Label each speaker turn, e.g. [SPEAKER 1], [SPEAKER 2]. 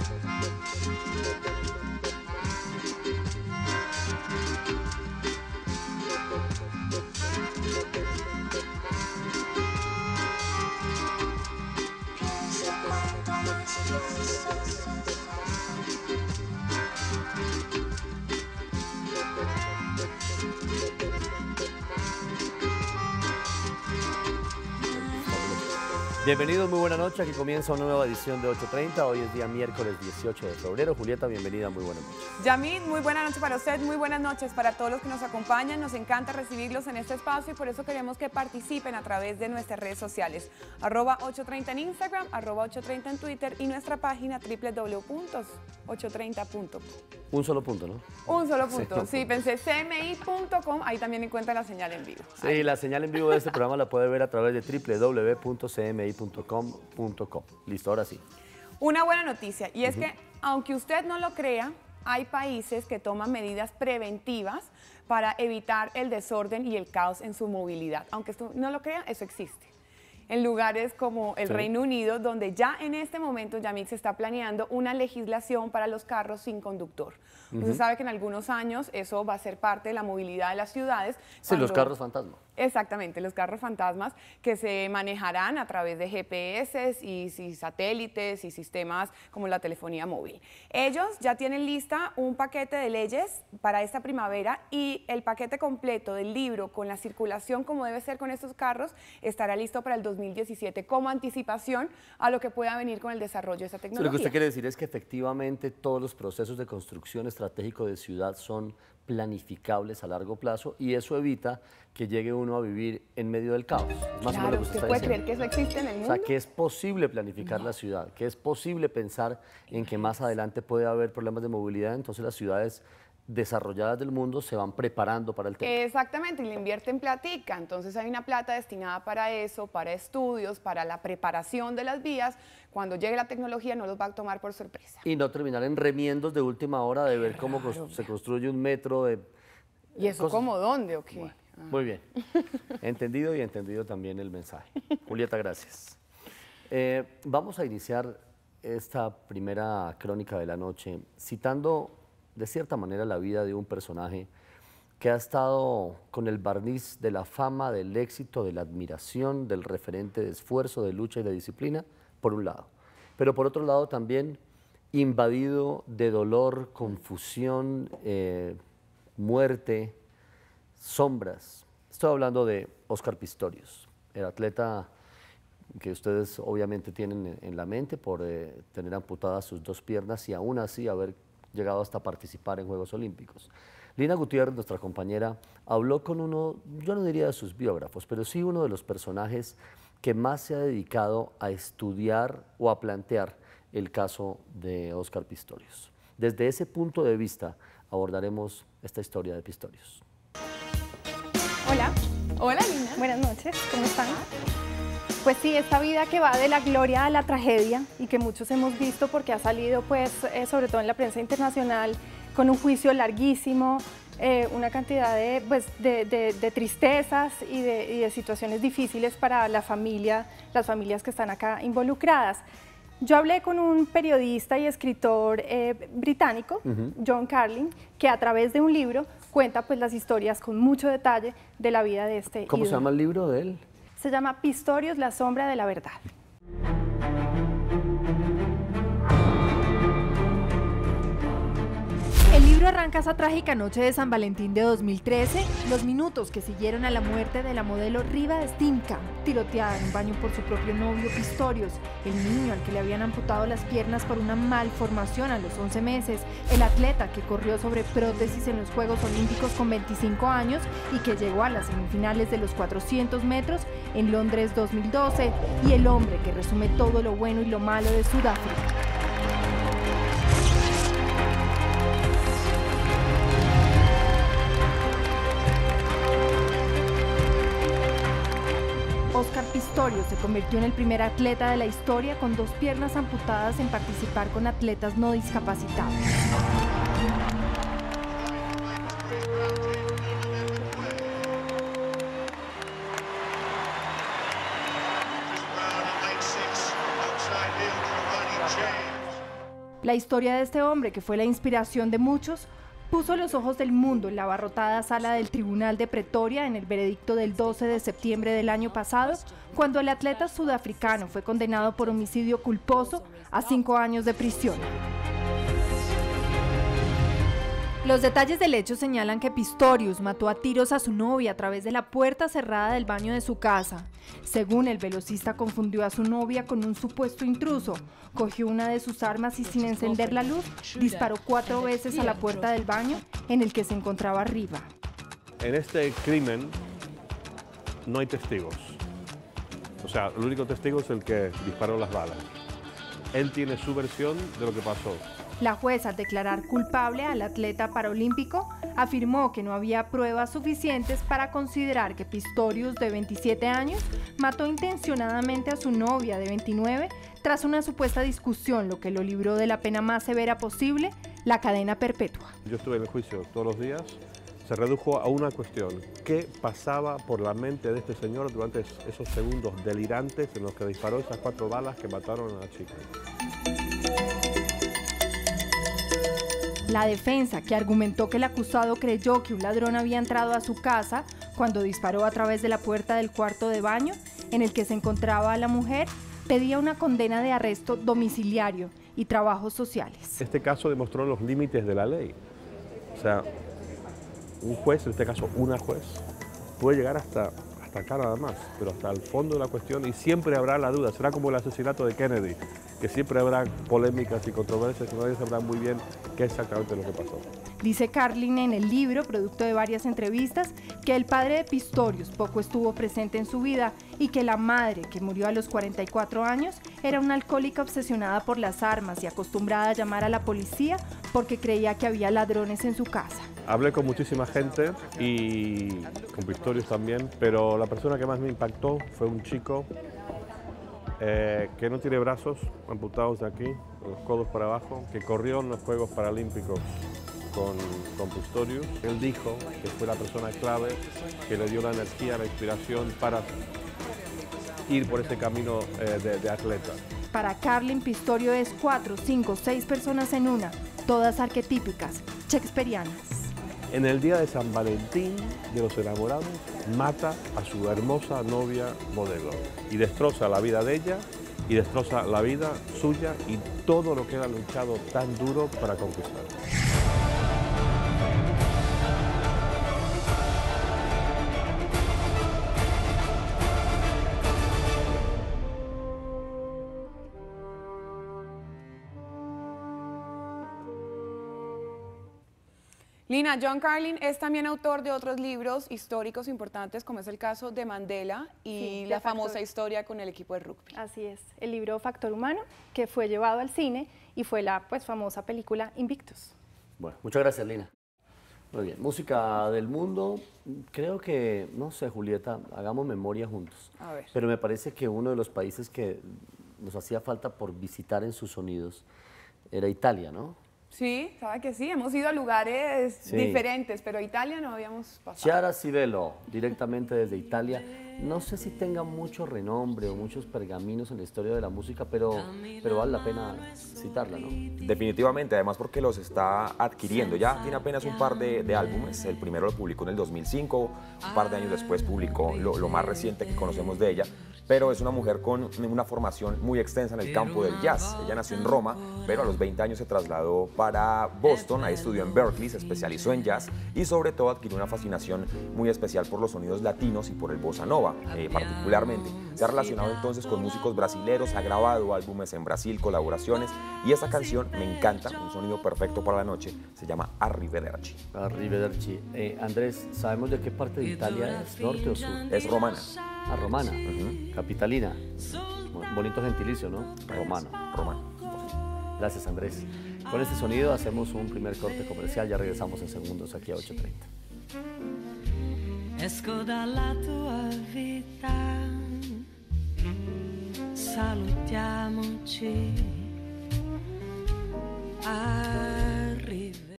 [SPEAKER 1] フフフフ。Bienvenidos, muy buena noche. Aquí comienza una nueva edición de 8.30. Hoy es día miércoles 18 de febrero. Julieta, bienvenida, muy buenas noches.
[SPEAKER 2] Yamid, muy buena noche para usted, muy buenas noches para todos los que nos acompañan. Nos encanta recibirlos en este espacio y por eso queremos que participen a través de nuestras redes sociales. Arroba 830 en Instagram, arroba 830 en Twitter y nuestra página www.830.com.
[SPEAKER 1] Un solo punto, ¿no?
[SPEAKER 2] Un solo punto. Sí, pensé cmi.com, ahí también encuentran la señal en vivo.
[SPEAKER 1] Sí, la señal en vivo de este programa la puede ver a través de www.cmi.com Listo, ahora sí.
[SPEAKER 2] Una buena noticia, y es que aunque usted no lo crea, hay países que toman medidas preventivas para evitar el desorden y el caos en su movilidad. Aunque usted no lo crea, eso existe en lugares como el Reino Unido, donde ya en este momento Yamil se está planeando una legislación para los carros sin conductor. Usted sabe que en algunos años eso va a ser parte de la movilidad de las ciudades.
[SPEAKER 1] Sí, los carros fantasma.
[SPEAKER 2] Exactamente, los carros fantasmas que se manejarán a través de GPS y, satélites y sistemas como la telefonía móvil. Ellos ya tienen lista un paquete de leyes para esta primavera y el paquete completo del libro con la circulación como debe ser con estos carros estará listo para el 2017 como anticipación a lo que pueda venir con el desarrollo de esta tecnología.
[SPEAKER 1] lo que usted quiere decir es que efectivamente todos los procesos de construcción estratégico de ciudad son planificables a largo plazo y eso evita que llegue uno a vivir en medio del caos.
[SPEAKER 2] Más claro, o menos ¿usted puede creer que eso existe en el mundo?
[SPEAKER 1] O sea, que es posible planificar la ciudad, que es posible pensar en que más adelante puede haber problemas de movilidad, entonces las ciudades desarrolladas del mundo se van preparando para el tema.
[SPEAKER 2] Exactamente, y le invierten platica, entonces hay una plata destinada para eso, para estudios, para la preparación de las vías, cuando llegue la tecnología no los va a tomar por sorpresa.
[SPEAKER 1] Y no terminar en remiendos de última hora de ver cómo se construye un metro de...
[SPEAKER 2] ¿Y eso cómo dónde o qué?
[SPEAKER 1] Ah. Muy bien, entendido y entendido también el mensaje. Julieta, gracias. Eh, vamos a iniciar esta primera crónica de la noche citando de cierta manera la vida de un personaje que ha estado con el barniz de la fama, del éxito, de la admiración, del referente de esfuerzo, de lucha y de disciplina, por un lado. Pero por otro lado también invadido de dolor, confusión, eh, muerte, sombras. Estoy hablando de Oscar Pistorius, el atleta que ustedes obviamente tienen en la mente por eh, tener amputadas sus dos piernas y aún así haber llegado hasta participar en Juegos Olímpicos. Lina Gutiérrez, nuestra compañera, habló con uno, yo no diría de sus biógrafos, pero sí uno de los personajes que más se ha dedicado a estudiar o a plantear el caso de Oscar Pistorius. Desde ese punto de vista abordaremos esta historia de Pistorius.
[SPEAKER 2] Hola. Hola, Lina.
[SPEAKER 3] Buenas noches, ¿cómo están? Pues sí, esta vida que va de la gloria a la tragedia y que muchos hemos visto porque ha salido, pues, eh, sobre todo en la prensa internacional, con un juicio larguísimo, eh, una cantidad de, pues, de, tristezas y, de, situaciones difíciles para la familia, las familias que están acá involucradas. Yo hablé con un periodista y escritor eh, británico, John Carlin, que a través de un libro cuenta pues, las historias con mucho detalle de la vida de este
[SPEAKER 1] ¿Cómo se llama el libro de él?
[SPEAKER 3] Se llama Pistorius, la sombra de la verdad.
[SPEAKER 4] Arranca esa trágica noche de San Valentín de 2013, los minutos que siguieron a la muerte de la modelo Riva Stimka, tiroteada en un baño por su propio novio Pistorius, el niño al que le habían amputado las piernas por una malformación a los 11 meses, el atleta que corrió sobre prótesis en los Juegos Olímpicos con 25 años y que llegó a las semifinales de los 400 metros en Londres 2012, y el hombre que resume todo lo bueno y lo malo de Sudáfrica. Se convirtió en el primer atleta de la historia con dos piernas amputadas en participar con atletas no discapacitados. La historia de este hombre, que fue la inspiración de muchos, puso los ojos del mundo en la abarrotada sala del Tribunal de Pretoria en el veredicto del 12 de septiembre del año pasado, cuando el atleta sudafricano fue condenado por homicidio culposo a cinco años de prisión. Los detalles del hecho señalan que Pistorius mató a tiros a su novia a través de la puerta cerrada del baño de su casa. Según el velocista confundió a su novia con un supuesto intruso, cogió una de sus armas y sin encender la luz disparó cuatro veces a la puerta del baño en el que se encontraba arriba.
[SPEAKER 5] En este crimen no hay testigos. O sea, el único testigo es el que disparó las balas. Él tiene su versión de lo que pasó.
[SPEAKER 4] La jueza, al declarar culpable al atleta paralímpico, afirmó que no había pruebas suficientes para considerar que Pistorius, de 27 años, mató intencionadamente a su novia de 29 tras una supuesta discusión, lo que lo libró de la pena más severa posible, la cadena perpetua.
[SPEAKER 5] Yo estuve en el juicio todos los días. Se redujo a una cuestión. ¿Qué pasaba por la mente de este señor durante esos segundos delirantes en los que disparó esas cuatro balas que mataron a la chica?
[SPEAKER 4] La defensa, que argumentó que el acusado creyó que un ladrón había entrado a su casa cuando disparó a través de la puerta del cuarto de baño en el que se encontraba la mujer, pedía una condena de arresto domiciliario y trabajos sociales.
[SPEAKER 5] Este caso demostró los límites de la ley. O sea, un juez, en este caso una juez, puede llegar hasta, hasta acá nada más, pero hasta el fondo de la cuestión y siempre habrá la duda. Será como el asesinato de Kennedy que siempre habrá polémicas y controversias, y nadie sabrá muy bien qué es exactamente lo que pasó.
[SPEAKER 4] Dice Carlin en el libro, producto de varias entrevistas, que el padre de Pistorius poco estuvo presente en su vida y que la madre, que murió a los 44 años, era una alcohólica obsesionada por las armas y acostumbrada a llamar a la policía porque creía que había ladrones en su casa.
[SPEAKER 5] Hablé con muchísima gente y con Pistorius también, pero la persona que más me impactó fue un chico eh, que no tiene brazos amputados de aquí, los codos para abajo, que corrió en los Juegos Paralímpicos con, con Pistorius. Él dijo que fue la persona clave que le dio la energía, la inspiración para ir por ese camino eh, de, de atleta.
[SPEAKER 4] Para Carlin, Pistorio es cuatro, cinco, seis personas en una, todas arquetípicas, shakespearianas
[SPEAKER 5] en el día de San Valentín de los enamorados, mata a su hermosa novia modelo y destroza la vida de ella y destroza la vida suya y todo lo que ha luchado tan duro para conquistar.
[SPEAKER 2] Lina, John Carlin es también autor de otros libros históricos importantes, como es el caso de Mandela y la famosa historia con el equipo de rugby.
[SPEAKER 3] Así es, el libro Factor Humano, que fue llevado al cine y fue la pues, famosa película Invictus.
[SPEAKER 1] Bueno, muchas gracias, Lina. Muy bien, música del mundo. Creo que, no sé, Julieta, hagamos memoria juntos.
[SPEAKER 2] A ver.
[SPEAKER 1] Pero me parece que uno de los países que nos hacía falta por visitar en sus sonidos era Italia, ¿no?
[SPEAKER 2] Sí, sabe que sí, hemos ido a lugares
[SPEAKER 1] Sí.
[SPEAKER 2] diferentes, pero a Italia no habíamos pasado.
[SPEAKER 1] Chiara Sibelo, directamente desde Italia. No sé si tenga mucho renombre o muchos pergaminos en la historia de la música, pero, pero vale la pena citarla, ¿no?
[SPEAKER 6] Definitivamente, además porque los está adquiriendo. Ya tiene apenas un par de, de álbumes. El primero lo publicó en el 2005, un par de años después publicó lo, lo más reciente que conocemos de ella. Pero es una mujer con una formación muy extensa en el campo del jazz. Ella nació en Roma, pero a los 20 años se trasladó para Boston. Ahí estudió en Berkeley, se especializó en jazz y sobre todo adquirió una fascinación muy especial por los sonidos latinos y por el bossa nova, eh, particularmente. Se ha relacionado entonces con músicos brasileros, ha grabado álbumes en Brasil, colaboraciones y esta canción me encanta, un sonido perfecto para la noche. Se llama Arrivederci.
[SPEAKER 1] Arrivederci. Eh, Andrés, ¿sabemos de qué parte de Italia es? ¿Norte o sur?
[SPEAKER 6] Es romana.
[SPEAKER 1] Ah, romana. Capitalina. Bon- Bonito gentilicio, ¿no? Romano.
[SPEAKER 6] Romana.
[SPEAKER 1] Gracias, Andrés. Con este sonido hacemos un primer corte comercial. Ya regresamos en segundos aquí a 8.30.
[SPEAKER 7] Esco dalla tua vita, salutiamoci. Ah.